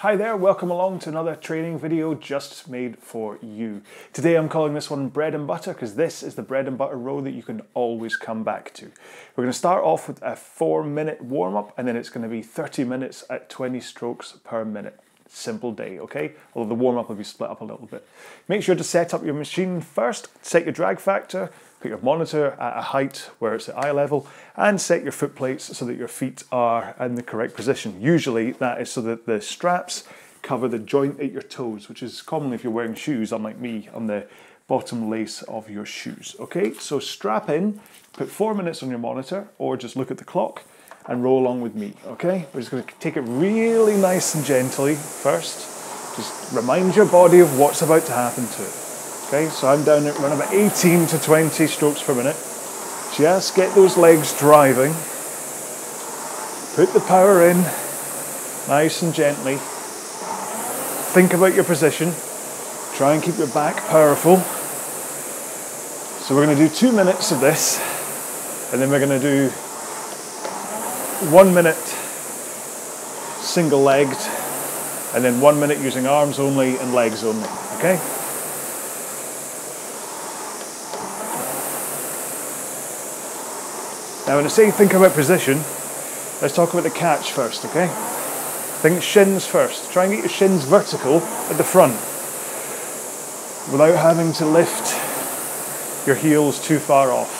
Hi there, welcome along to another training video just made for you. Today I'm calling this one bread and butter because this is the bread and butter row that you can always come back to. We're going to start off with a four minute warm up and then it's going to be 30 minutes at 20 strokes per minute. Simple day, okay? Although the warm up will be split up a little bit. Make sure to set up your machine first, set your drag factor, put your monitor at a height where it's at eye level, and set your foot plates so that your feet are in the correct position. Usually that is so that the straps cover the joint at your toes, which is commonly if you're wearing shoes, unlike me, on the bottom lace of your shoes. Okay, so strap in, put four minutes on your monitor, or just look at the clock and roll along with me, okay? We're just gonna take it really nice and gently first. Just remind your body of what's about to happen to it. Okay, so I'm down at around about 18 to 20 strokes per minute. Just get those legs driving. Put the power in, nice and gently. Think about your position. Try and keep your back powerful. So we're going to do two minutes of this, and then we're going to do one minute single legged, and then one minute using arms only and legs only. Okay? Now, when I say think about position, let's talk about the catch first, okay? Think shins first. Try and get your shins vertical at the front without having to lift your heels too far off.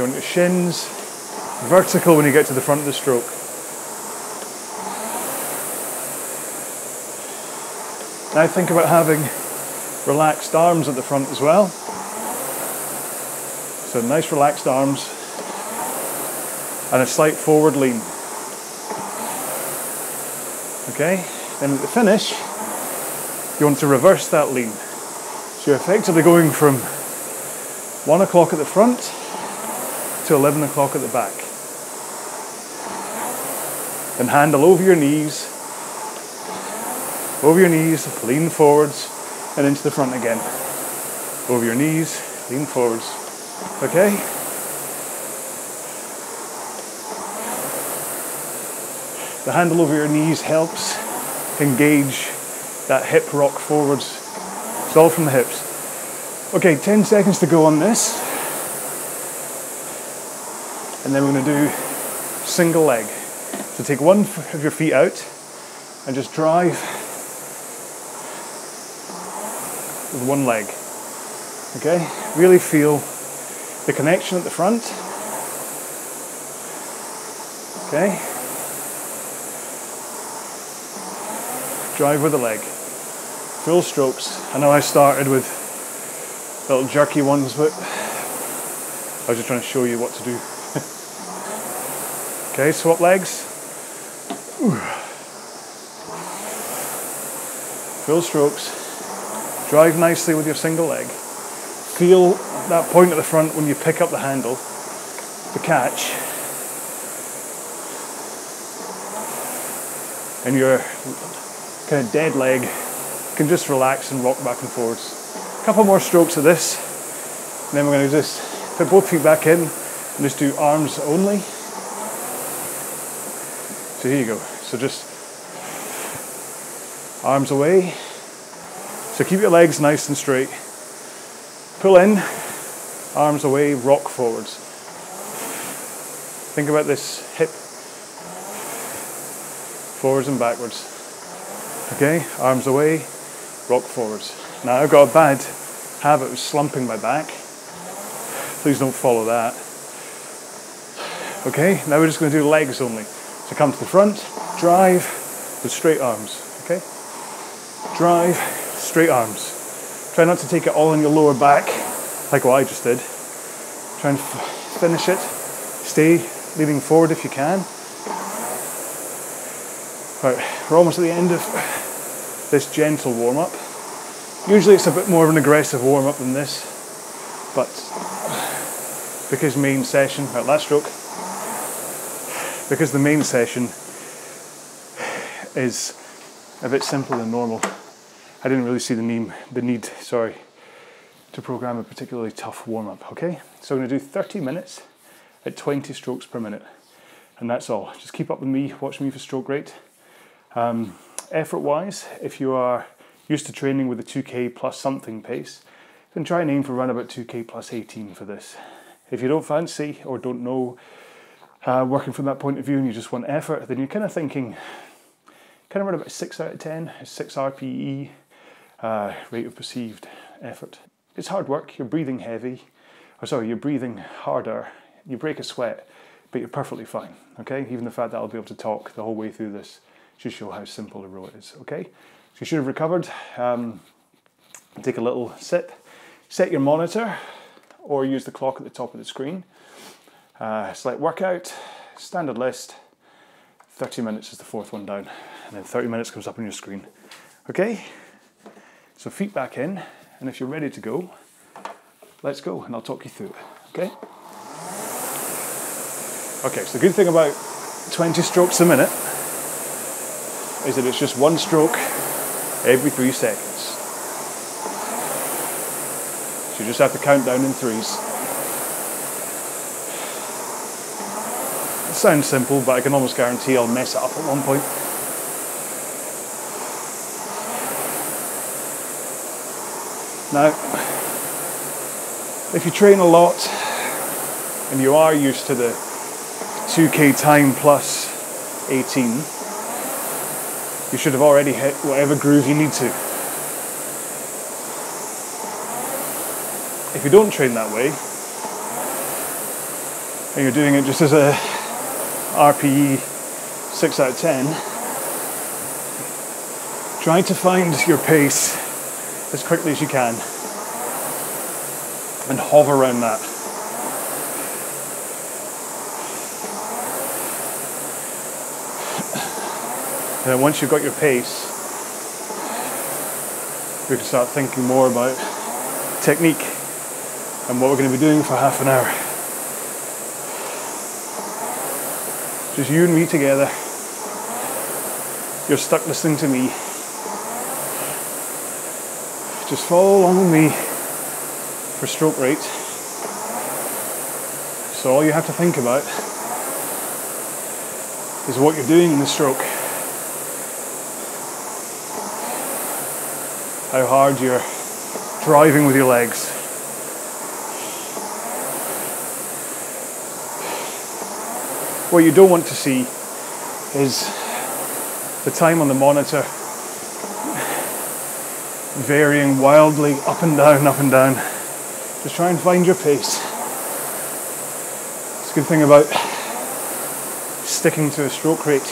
So you want your shins vertical when you get to the front of the stroke. Now think about having relaxed arms at the front as well. So nice relaxed arms and a slight forward lean. Okay, then at the finish, you want to reverse that lean. So you're effectively going from one o'clock at the front to 11 o'clock at the back. Then handle over your knees, over your knees, lean forwards, and into the front again. Over your knees, lean forwards. Okay? The handle over your knees helps engage that hip rock forwards. It's all from the hips. Okay, 10 seconds to go on this. And then we're going to do single leg. So take one of your feet out and just drive with one leg. Okay? Really feel the connection at the front. Okay? Drive with the leg. Full strokes. I know I started with little jerky ones, but I was just trying to show you what to do. Okay, swap legs. Full strokes. Drive nicely with your single leg. Feel that point at the front when you pick up the handle, the catch. And your kind of dead leg can just relax and rock back and forwards. A couple more strokes of this, and then we're going to just put both feet back in and just do arms only. So here you go. So just arms away. So keep your legs nice and straight. Pull in, arms away, rock forwards. Think about this hip forwards and backwards. Okay, arms away, rock forwards. Now I've got a bad habit of slumping my back. Please don't follow that. Okay, now we're just going to do legs only. So come to the front, drive with straight arms. Okay, drive, straight arms. Try not to take it all in your lower back, like what I just did. Try and finish it. Stay leaning forward if you can. Right, we're almost at the end of this gentle warm up. Usually it's a bit more of an aggressive warm up than this, but because main session, right, last stroke, because the main session is a bit simpler than normal, I didn't really see the need, the need, sorry, to program a particularly tough warm up. Okay, so I'm going to do 30 minutes at 20 strokes per minute. And that's all. Just keep up with me, watch me for stroke rate. Um, effort wise, if you are used to training with a 2k plus something pace, then try and aim for around about 2k plus 18 for this. If you don't fancy or don't know uh, working from that point of view and you just want effort, then you're kind of thinking kind of around about 6 out of 10, 6 RPE uh, rate of perceived effort. It's hard work, you're breathing heavy, or sorry, you're breathing harder, you break a sweat, but you're perfectly fine, okay? Even the fact that I'll be able to talk the whole way through this should show how simple a row is, okay? So you should have recovered. Um, take a little sit, set your monitor, or use the clock at the top of the screen. Uh, select workout, standard list, 30 minutes is the fourth one down, and then 30 minutes comes up on your screen. Okay? So feet back in, and if you're ready to go, let's go, and I'll talk you through it. Okay? Okay, so the good thing about 20 strokes a minute is that it's just one stroke every three seconds. So you just have to count down in threes. Sounds simple, but I can almost guarantee I'll mess it up at one point. Now, if you train a lot and you are used to the 2k time plus 18, you should have already hit whatever groove you need to. If you don't train that way, and you're doing it just as a RPE 6 out of 10, try to find your pace as quickly as you can and hover around that. And then once you've got your pace, we can start thinking more about technique and what we're going to be doing for half an hour. Just you and me together. You're stuck listening to me. Just follow along with me for stroke rate. So all you have to think about is what you're doing in the stroke. how hard you're driving with your legs. What you don't want to see is the time on the monitor varying wildly up and down, up and down. Just try and find your pace. It's a good thing about sticking to a stroke rate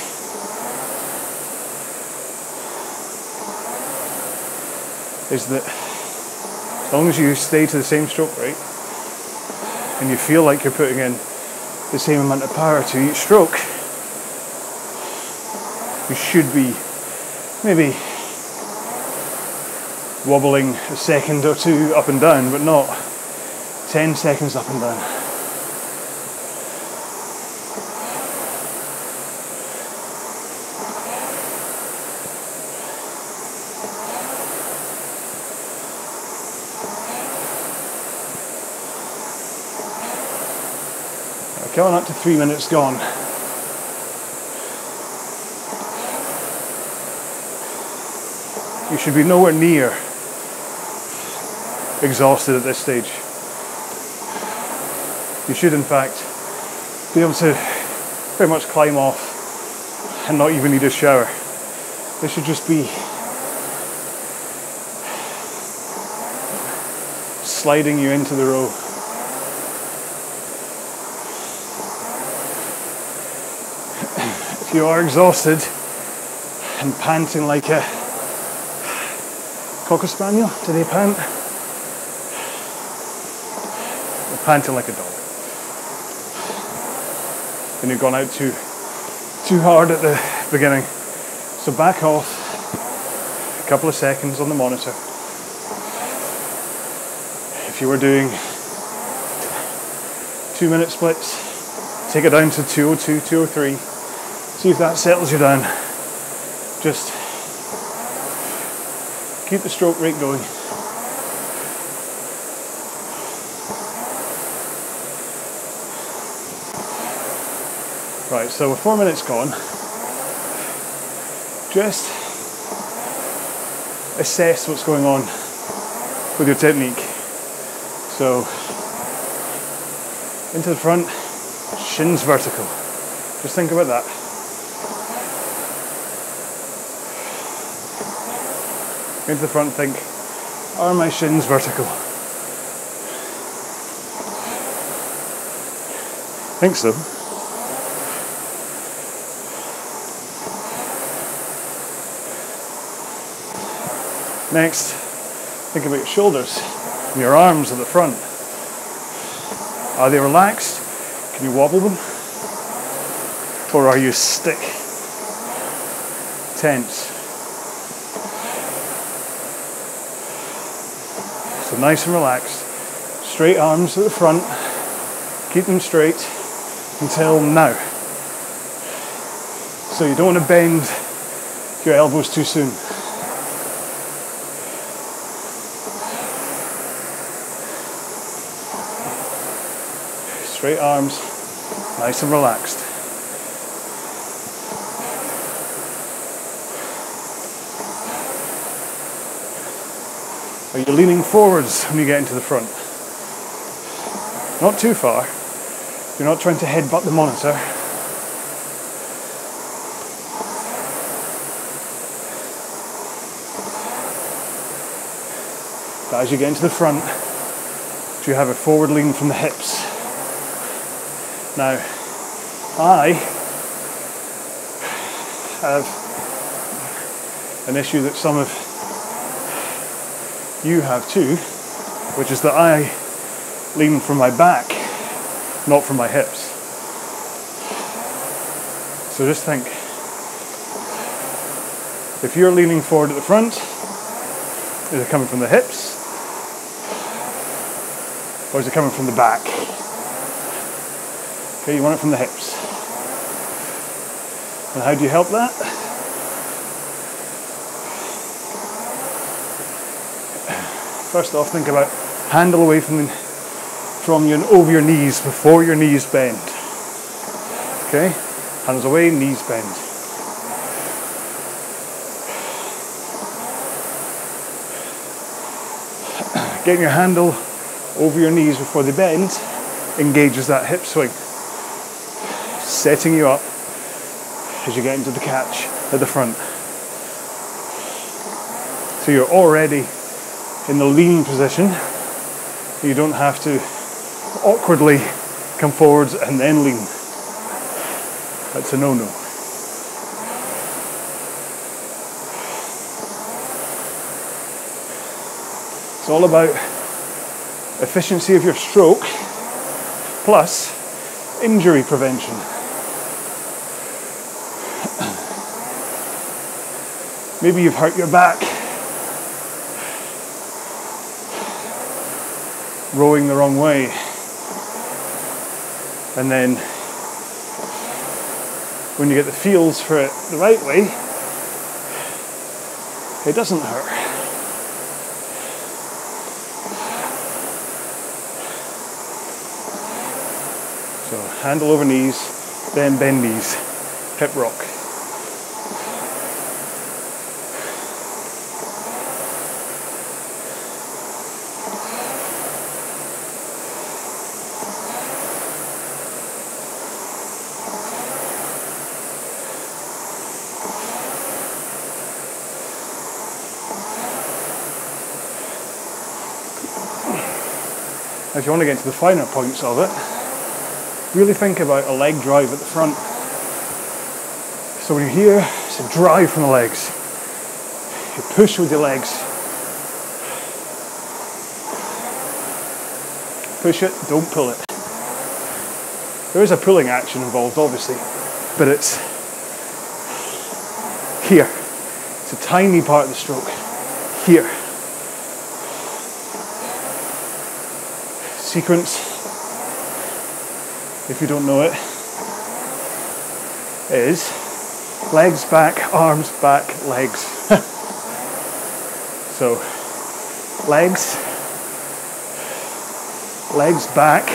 is that as long as you stay to the same stroke rate and you feel like you're putting in the same amount of power to each stroke, you should be maybe wobbling a second or two up and down, but not 10 seconds up and down. Going up to three minutes gone. You should be nowhere near exhausted at this stage. You should, in fact, be able to pretty much climb off and not even need a shower. This should just be sliding you into the row. If you are exhausted and panting like a cocker spaniel, do they pant? They're panting like a dog. And you've gone out too too hard at the beginning. So back off a couple of seconds on the monitor. If you were doing two minute splits, take it down to 202, 203 See if that settles you down. Just keep the stroke rate going. Right, so we're four minutes gone, just assess what's going on with your technique. So, into the front, shins vertical. Just think about that. Into the front, think, are my shins vertical? think so. Next, think about your shoulders and your arms at the front. Are they relaxed? Can you wobble them? Or are you stick? Tense. Nice and relaxed. Straight arms at the front. Keep them straight until now. So you don't want to bend your elbows too soon. Straight arms, nice and relaxed. Are you leaning forwards when you get into the front? Not too far. You're not trying to headbutt the monitor. But as you get into the front, do you have a forward lean from the hips. Now, I have an issue that some of you have too, which is that I lean from my back, not from my hips. So just think if you're leaning forward at the front, is it coming from the hips? Or is it coming from the back? Okay, you want it from the hips. And how do you help that? First off, think about handle away from, from you and over your knees before your knees bend. Okay? Hands away, knees bend. Getting your handle over your knees before they bend engages that hip swing, setting you up as you get into the catch at the front. So you're already in the lean position. You don't have to awkwardly come forwards and then lean. That's a no no. It's all about efficiency of your stroke plus injury prevention. Maybe you've hurt your back rowing the wrong way. And then when you get the feels for it the right way, it doesn't hurt. So handle over knees, then bend knees, hip rock. If you want to get to the finer points of it, really think about a leg drive at the front. So when you're here, it's a drive from the legs. You push with your legs. Push it, don't pull it. There is a pulling action involved, obviously, but it's here. It's a tiny part of the stroke. Here. Sequence, if you don't know it, is legs back, arms back, legs. so, legs, legs back,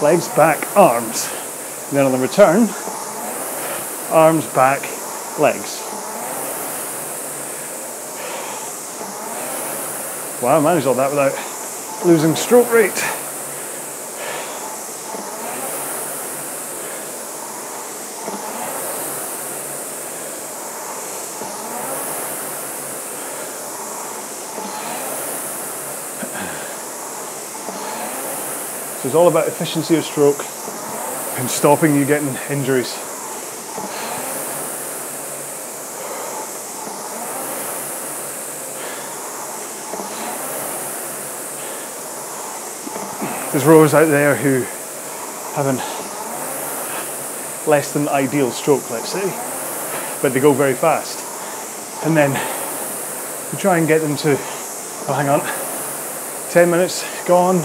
legs back, arms. And then on the return, arms, back, legs. Wow, I managed all that without losing stroke rate. So it's all about efficiency of stroke and stopping you getting injuries. There's rowers out there who have an less than ideal stroke, let's say, but they go very fast. And then you try and get them to, oh, hang on, 10 minutes gone,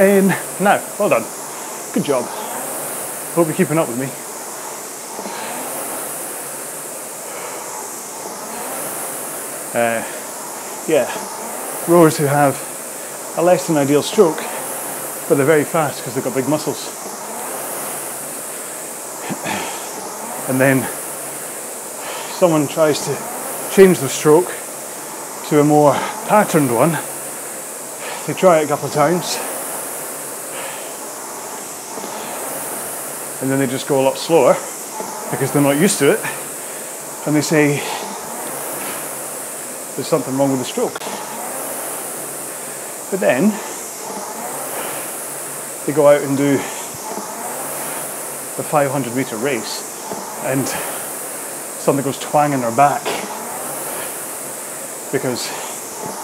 in now. Well done. Good job. Hope you're keeping up with me. Uh, yeah, rowers who have a less than ideal stroke but they're very fast because they've got big muscles. and then someone tries to change the stroke to a more patterned one. They try it a couple of times. And then they just go a lot slower because they're not used to it. And they say there's something wrong with the stroke. But then they go out and do a 500 meter race and something goes twang in their back because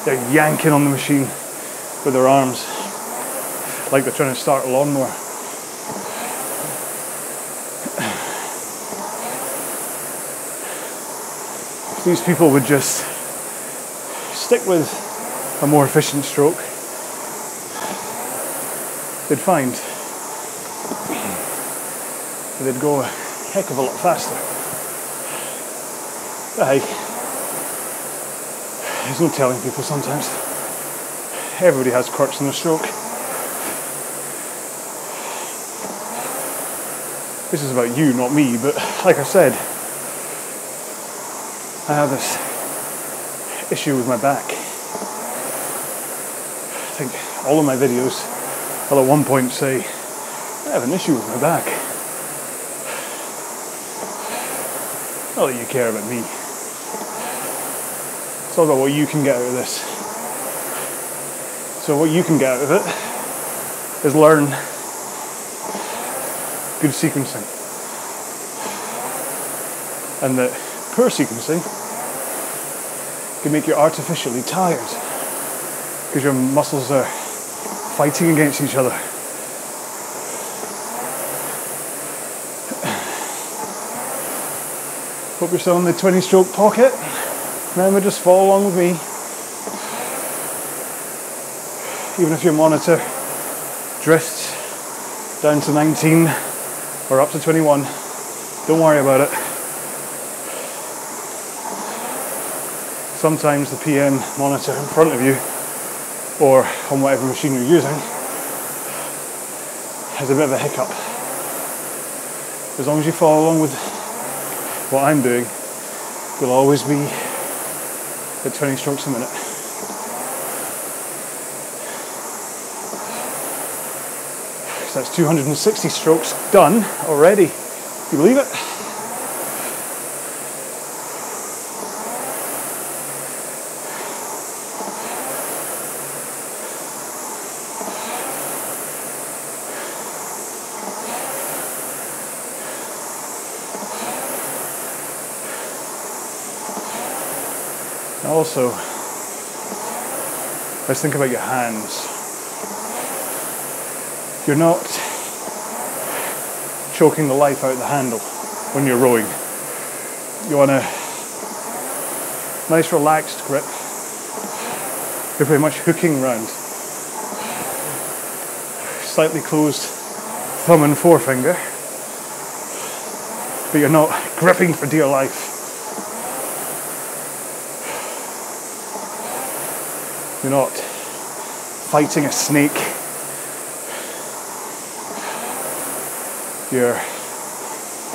they're yanking on the machine with their arms like they're trying to start a lawnmower. These people would just stick with a more efficient stroke they'd find that they'd go a heck of a lot faster. But hey, there's no telling people sometimes. Everybody has quirks in their stroke. This is about you, not me, but like I said, I have this issue with my back. I think all of my videos I'll at one point say, I have an issue with my back. Not that you care about me. It's all about what you can get out of this. So what you can get out of it is learn good sequencing. And that poor sequencing can make you artificially tired because your muscles are fighting against each other. Hope you're still in the 20 stroke pocket. Remember, just follow along with me. Even if your monitor drifts down to 19 or up to 21, don't worry about it. Sometimes the PM monitor in front of you or on whatever machine you're using has a bit of a hiccup. As long as you follow along with what I'm doing, you'll always be at 20 strokes a minute. So that's 260 strokes done already. You believe it? also, let's think about your hands. You're not choking the life out of the handle when you're rowing. You want a nice relaxed grip. You're pretty much hooking round. Slightly closed thumb and forefinger, but you're not gripping for dear life. You're not fighting a snake. You're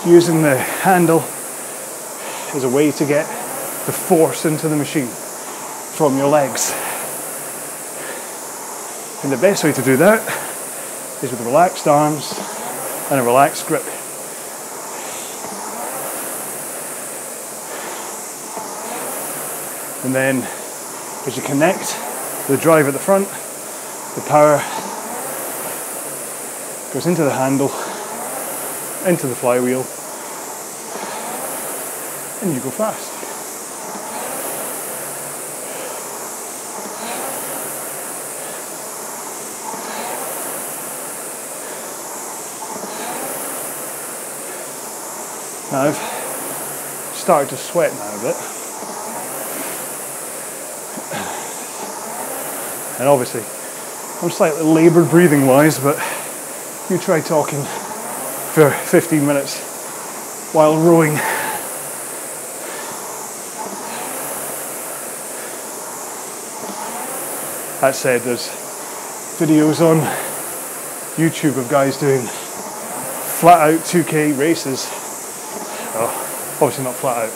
using the handle as a way to get the force into the machine from your legs. And the best way to do that is with relaxed arms and a relaxed grip. And then as you connect the drive at the front, the power goes into the handle, into the flywheel, and you go fast. Now I've started to sweat now a bit. And obviously, I'm slightly laboured breathing wise, but you try talking for 15 minutes while rowing. That said, there's videos on YouTube of guys doing flat out 2k races. Oh, obviously not flat out.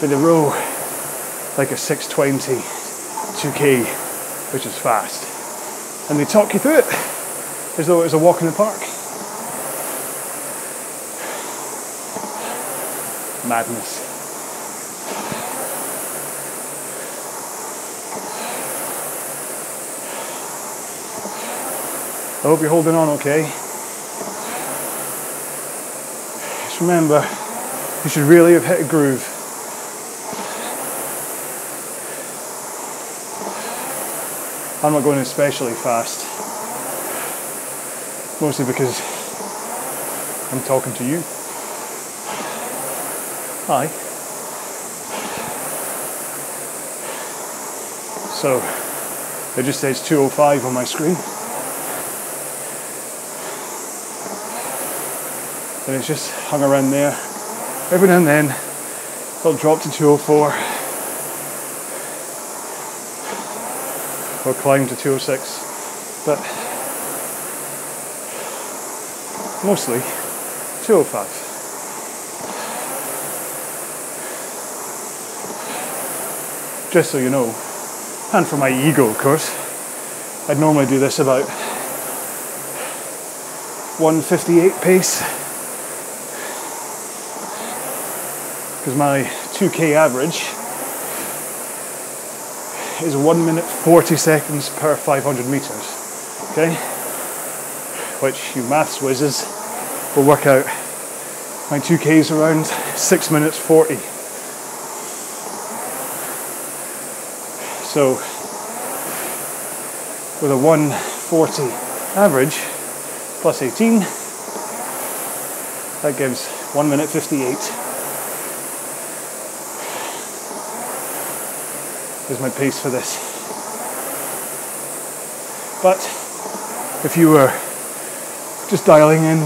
But they row like a 620 2k, which is fast. And they talk you through it as though it was a walk in the park. Madness. I hope you're holding on okay. Just remember, you should really have hit a groove. I'm not going especially fast. Mostly because I'm talking to you. Hi. So, it just says 205 on my screen. and it's just hung around there. Every now and then it'll drop to 204 or climb to 206, but mostly 205. Just so you know, and for my ego, of course, I'd normally do this about 158 pace because my 2k average is 1 minute 40 seconds per 500 meters. Okay? Which you maths whizzes will work out. My 2k is around 6 minutes 40. So, with a 140 average plus 18, that gives 1 minute 58. Is my pace for this. But if you were just dialing in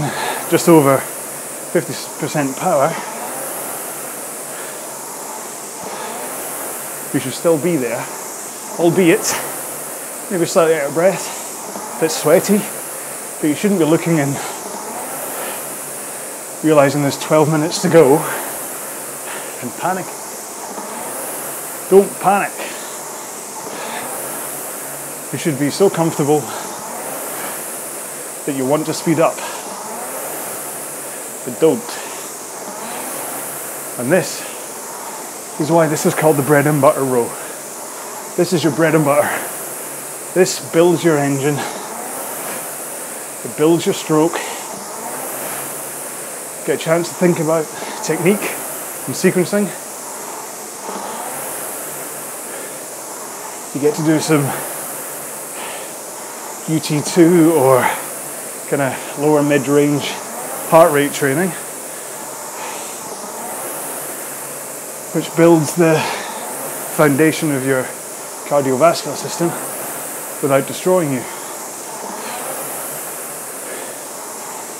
just over 50% power, you should still be there, albeit maybe slightly out of breath, a bit sweaty, but you shouldn't be looking and realizing there's 12 minutes to go and panic. Don't panic. You should be so comfortable that you want to speed up, but don't. And this is why this is called the bread and butter row. This is your bread and butter. This builds your engine, it builds your stroke. Get a chance to think about technique and sequencing. You get to do some UT2 or kind of lower mid range heart rate training, which builds the foundation of your cardiovascular system without destroying you.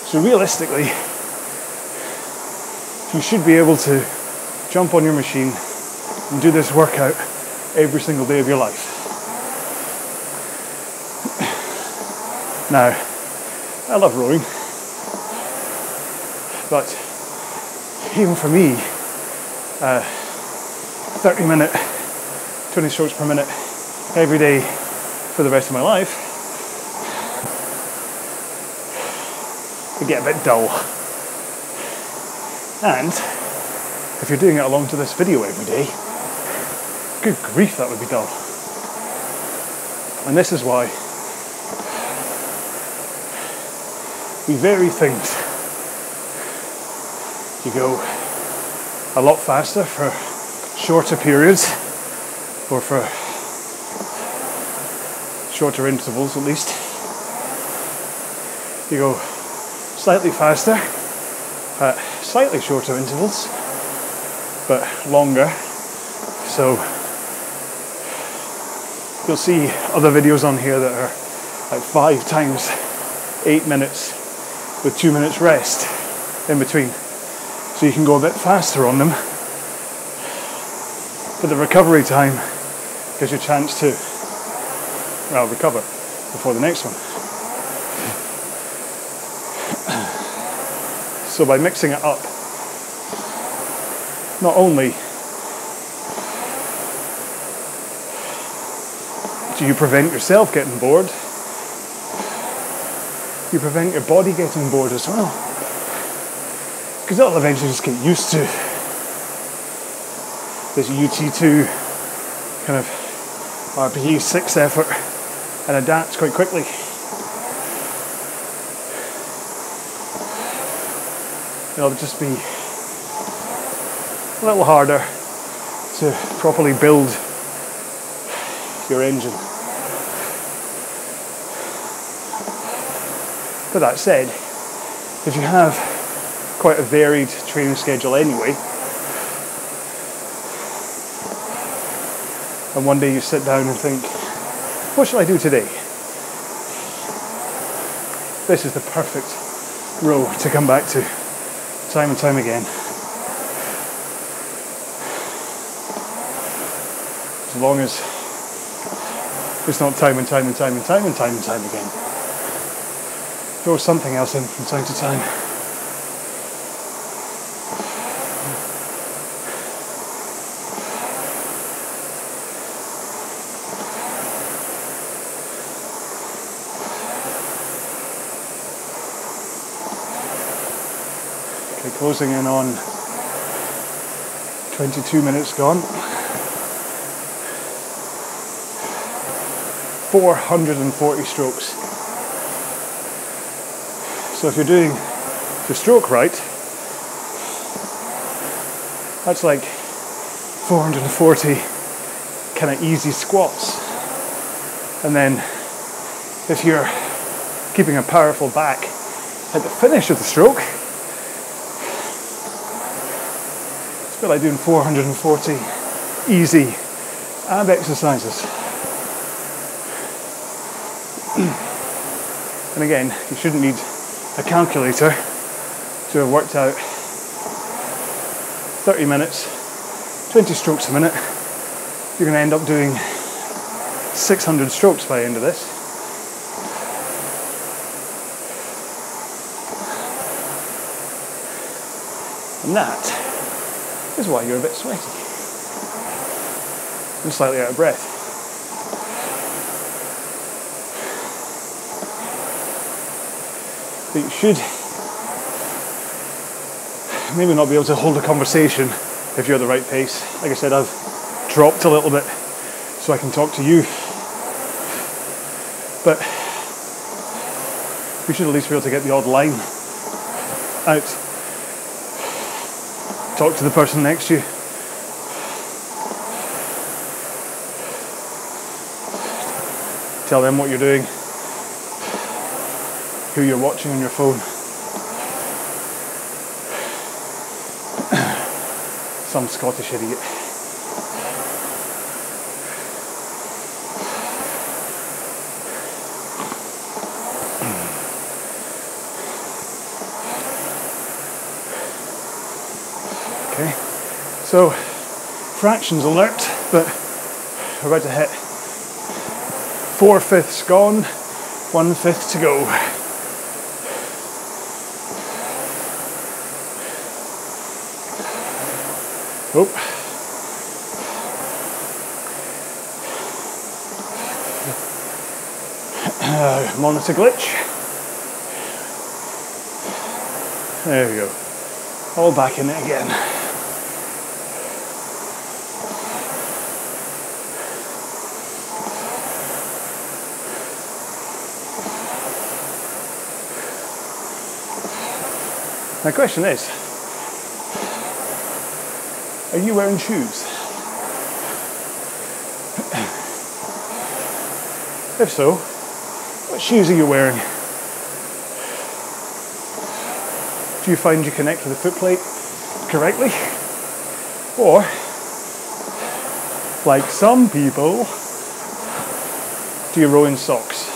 So, realistically, you should be able to jump on your machine and do this workout every single day of your life. Now, I love rowing, but even for me, uh, 30 minute, 20 strokes per minute every day for the rest of my life, it get a bit dull. And if you're doing it along to this video every day, good grief, that would be dull. And this is why we vary things. You go a lot faster for shorter periods or for shorter intervals at least. You go slightly faster at slightly shorter intervals but longer. So you'll see other videos on here that are like five times eight minutes with two minutes rest in between. So you can go a bit faster on them. But the recovery time gives you a chance to, well, recover before the next one. So by mixing it up, not only do you prevent yourself getting bored, you prevent your body getting bored as well. Because it'll eventually just get used to this UT2 kind of RPE 6 effort and adapts quite quickly. It'll just be a little harder to properly build your engine. But that said, if you have quite a varied training schedule anyway, and one day you sit down and think, what shall I do today? This is the perfect row to come back to time and time again. As long as it's not time and time and time and time and time and time again throw something else in from time to time. Okay, closing in on 22 minutes gone. 440 strokes. So if you're doing the stroke right, that's like 440 kind of easy squats. And then if you're keeping a powerful back at the finish of the stroke, it's a bit like doing 440 easy ab exercises. and again, you shouldn't need a calculator to have worked out 30 minutes, 20 strokes a minute, you're going to end up doing 600 strokes by the end of this. And that is why you're a bit sweaty and slightly out of breath. That you should maybe not be able to hold a conversation if you're at the right pace. Like I said, I've dropped a little bit so I can talk to you. But we should at least be able to get the odd line out. Talk to the person next to you. Tell them what you're doing who you're watching on your phone. Some Scottish idiot. Okay, so fractions alert, but we're about to hit four fifths gone, One fifth to go. Oop. Uh, monitor glitch. There we go. All back in it again. My question is, are you wearing shoes? If so, what shoes are you wearing? Do you find you connect with the foot plate correctly? Or, like some people, do you row in socks?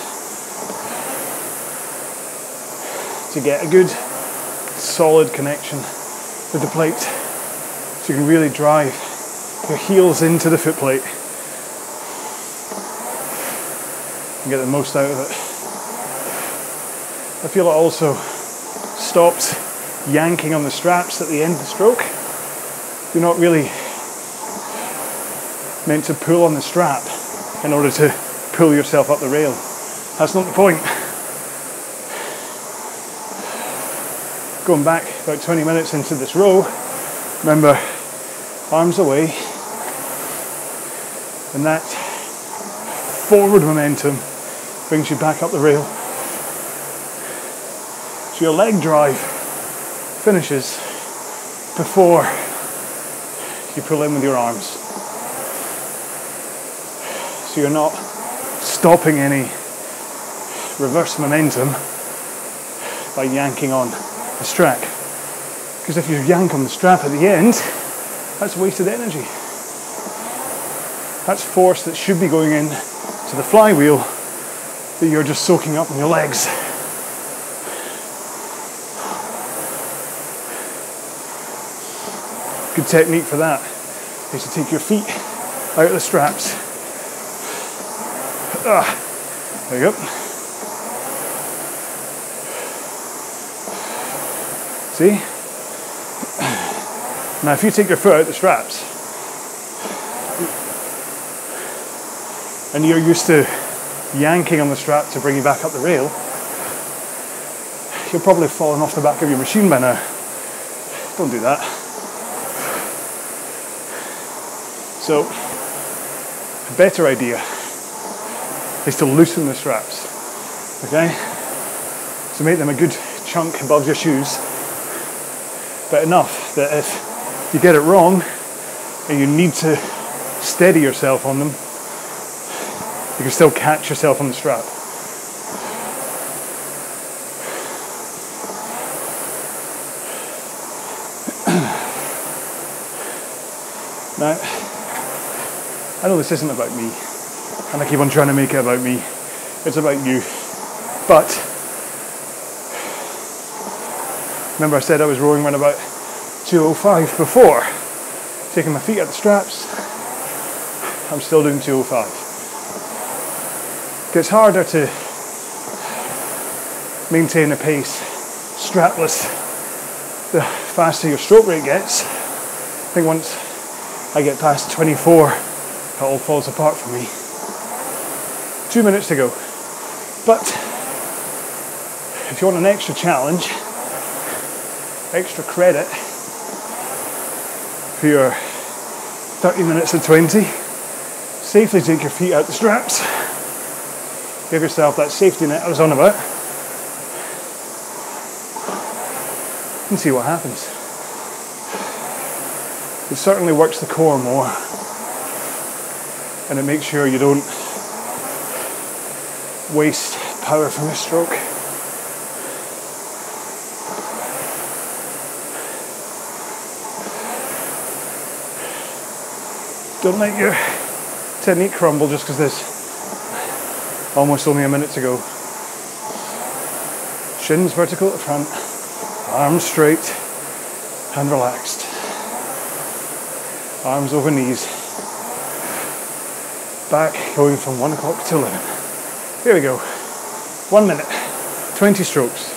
To get a good solid connection with the plate so you can really drive your heels into the foot plate and get the most out of it. I feel it also stops yanking on the straps at the end of the stroke. You're not really meant to pull on the strap in order to pull yourself up the rail. That's not the point. Going back about 20 minutes into this row, remember, arms away, and that forward momentum brings you back up the rail. So your leg drive finishes before you pull in with your arms. So you're not stopping any reverse momentum by yanking on the strap. Because if you yank on the strap at the end, that's wasted energy. That's force that should be going in to the flywheel that you're just soaking up in your legs. Good technique for that is to take your feet out of the straps. Ah, there you go. See? Now, if you take your foot out the straps and you're used to yanking on the strap to bring you back up the rail, you're probably falling off the back of your machine by now. Don't do that. So, a better idea is to loosen the straps, okay? To make them a good chunk above your shoes but enough that if you get it wrong and you need to steady yourself on them, you can still catch yourself on the strap. now, I know this isn't about me, and I keep on trying to make it about me. It's about you. But Remember I said I was rowing around about 205 before, taking my feet out the straps. I'm still doing 205. It gets harder to maintain a pace strapless the faster your stroke rate gets. I think once I get past 24, it all falls apart for me. Two minutes to go. But if you want an extra challenge, extra credit for your 30 minutes to 20. Safely take your feet out the straps. Give yourself that safety net I was on about. And see what happens. It certainly works the core more. And it makes sure you don't waste power from a stroke. Don't let your technique crumble just because there's almost only a minute to go. Shins vertical at the front, arms straight and relaxed. Arms over knees. Back going from one o'clock to 11. Here we go. One minute, 20 strokes.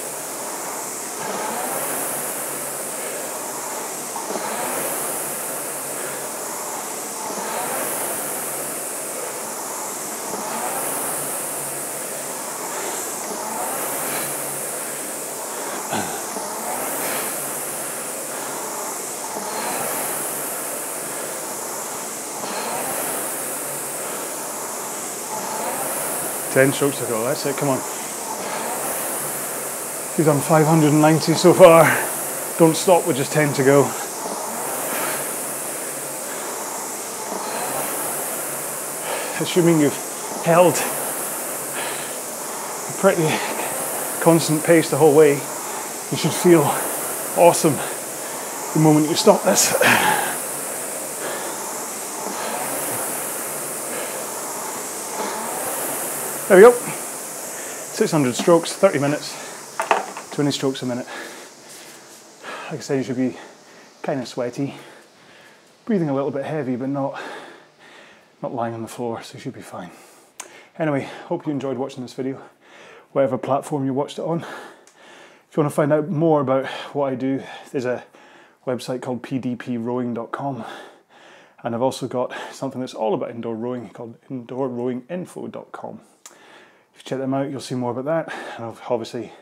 Ten strokes to go. That's it. Come on. You've done 590 so far. Don't stop with just 10 to go. Assuming you've held a pretty constant pace the whole way, you should feel awesome the moment you stop this. There we go. 600 strokes, 30 minutes, 20 strokes a minute. Like I said, you should be kind of sweaty, breathing a little bit heavy, but not, not lying on the floor, so you should be fine. Anyway, hope you enjoyed watching this video, whatever platform you watched it on. If you want to find out more about what I do, there's a website called pdprowing.com. And I've also got something that's all about indoor rowing called indoorrowinginfo.com check them out, you'll see more about that. And I'll obviously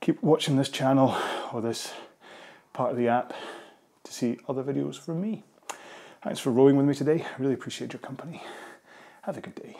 keep watching this channel or this part of the app to see other videos from me. Thanks for rowing with me today. I really appreciate your company. Have a good day.